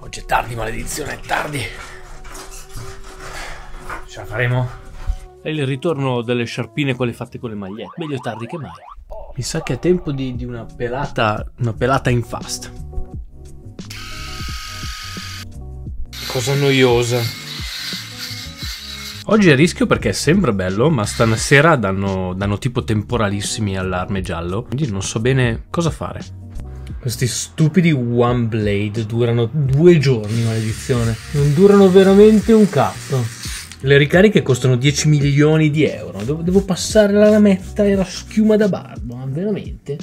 Oggi è tardi, maledizione, è tardi. Ce la faremo? È il ritorno delle sciarpine quelle fatte con le magliette. Meglio tardi che mai. Mi sa che è tempo di, di una pelata. Una pelata in fast. Cosa noiosa. Oggi è a rischio perché sembra bello, ma stasera danno, danno tipo temporalissimi allarme giallo. Quindi non so bene cosa fare. Questi stupidi One Blade durano due giorni, maledizione. Non durano veramente un cazzo. Le ricariche costano 10 milioni di euro. Devo, devo passare la lametta e la schiuma da barba, ma veramente?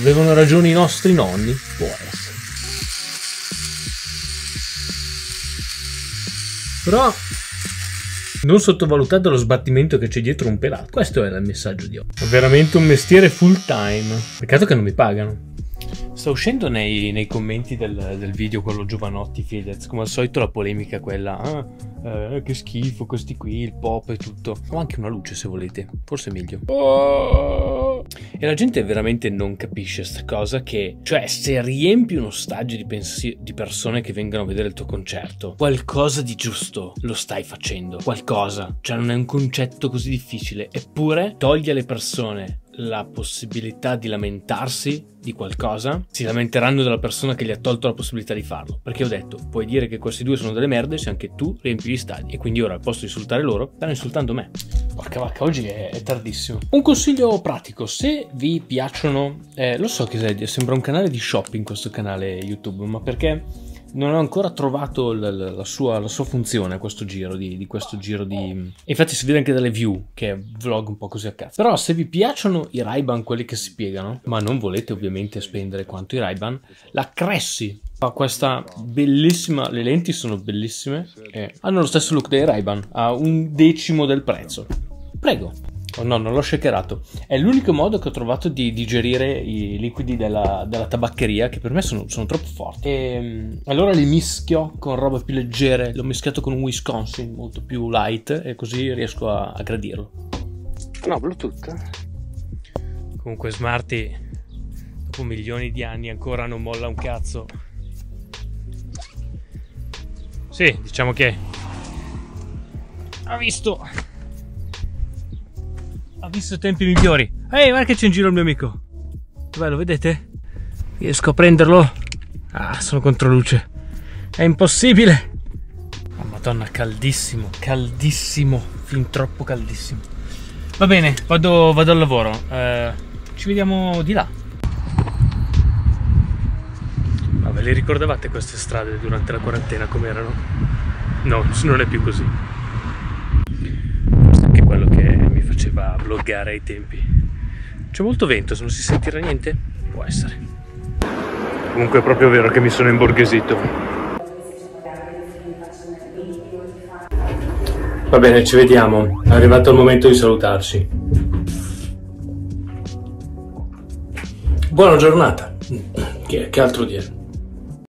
Avevano ragione i nostri nonni? Può essere. Però non sottovalutate lo sbattimento che c'è dietro un pelato. Questo era il messaggio di oggi. È veramente un mestiere full time. Peccato che non mi pagano. Sta uscendo nei, nei commenti del, del, video quello Giovanotti Fedez, come al solito la polemica quella, ah, eh, che schifo questi qui, il pop e tutto. Ho anche una luce se volete, forse meglio. Oh! E la gente veramente non capisce questa cosa che, cioè se riempi uno stagio di, pensi- di persone che vengono a vedere il tuo concerto, qualcosa di giusto lo stai facendo, qualcosa, cioè non è un concetto così difficile, eppure togli alle persone la possibilità di lamentarsi di qualcosa, si lamenteranno della persona che gli ha tolto la possibilità di farlo. Perché ho detto, puoi dire che questi due sono delle merde se anche tu riempi gli stadi. E quindi ora, al posto di insultare loro, stanno insultando me. Porca vacca, oggi è, è tardissimo. Un consiglio pratico, se vi piacciono... Eh, lo so che sembra un canale di shopping questo canale YouTube, ma perché non ho ancora trovato la, la, sua, la sua, funzione questo giro di, di, questo giro di infatti si vede anche dalle view che è vlog un po' così a cazzo. Però se vi piacciono i Ray-Ban quelli che si piegano ma non volete ovviamente spendere quanto i Ray-Ban la Cressy fa questa bellissima le lenti sono bellissime e hanno lo stesso look dei Ray-Ban a un decimo del prezzo. Prego Oh no, non l'ho shakerato. È l'unico modo che ho trovato di digerire i liquidi della, della tabaccheria, che per me sono, sono troppo forti. E, ehm, allora li mischio con robe più leggere. L'ho mischiato con un Wisconsin molto più light, e così riesco a, a gradirlo. No, Bluetooth. Comunque, Smarty, dopo milioni di anni, ancora non molla un cazzo. Sì, diciamo che ha visto ha visto tempi migliori. Ehi, guarda che c'è in giro il mio amico. Dov'è, lo vedete? Riesco a prenderlo? Ah, sono contro luce. È impossibile. Oh, madonna, caldissimo, caldissimo, fin troppo caldissimo. Va bene, vado, vado al lavoro. Eh, ci vediamo di là. Ma ve le ricordavate queste strade durante la quarantena com'erano? No, non è più così. Forse anche quello che faceva vloggare ai tempi. C'è molto vento, se non si sentirà niente? Può essere. Comunque è proprio vero che mi sono imborghesito. Va bene, ci vediamo. È arrivato il momento di salutarci. Buona giornata. Che, che altro dire?